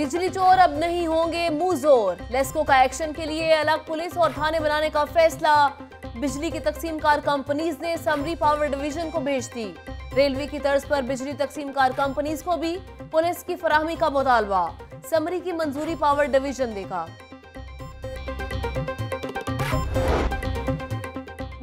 बिजली चोर अब नहीं होंगे मुँह ज़ोर। लेस्को का एक्शन के लिए अलग पुलिस और थाने बनाने का फैसला। बिजली की तकसीमकार कंपनीज़ ने समरी पावर डिवीज़न को भेज दी। रेलवे की तर्ज पर बिजली तकसीमकार कंपनीज़ को भी पुलिस की फराहमी का मुतालबा। समरी की मंजूरी पावर डिवीज़न देगा।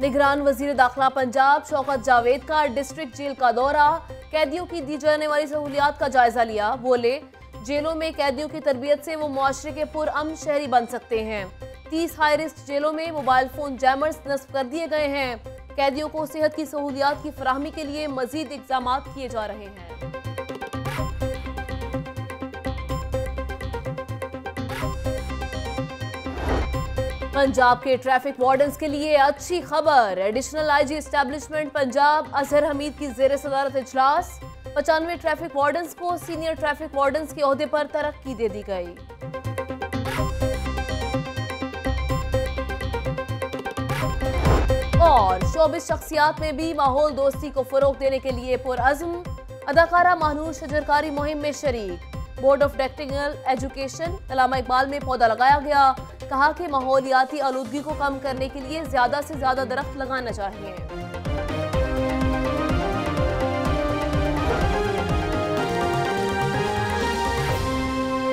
निगरान वज़ीर दाखिला पंजाब शौकत जावेद का डिस्ट्रिक्ट जेल का दौरा। कैदियों की दी जाने वाली सहूलियात का जायजा लिया। बोले जेलों में कैदियों की तरबियत से वो मुआशरे के पुरअम शहरी बन सकते हैं। तीस हाई रिस्क जेलों में मोबाइल फ़ोन जैमर्स नस्ब कर दिए गए हैं। कैदियों को सेहत की सहूलियात की फराहमी के लिए मजीद इकदाम किए जा रहे हैं। पंजाब के ट्रैफ़िक वार्डन्स के लिए अच्छी खबर। Additional IG establishment Punjab, Azhar Hamid की जेर सदारत इजलास। पचानवे ट्रैफ़िक वार्डन्स को सीनियर ट्रैफ़िक वार्डन्स के अहदे पर तरक्की दे दी गई। और शोबिस शख्सियात में भी माहौल दोस्ती को फरोग देने के लिए पुरअज़म। अदाकारा महानूर शजरकारी मुहिम में शरीक। Board of technical education Allama Iqbal में पौधा लगाया गया। कहा कि माहौलियाती आलूदगी को कम करने के लिए ज़्यादा से ज़्यादा दरख्त लगाना चाहिए।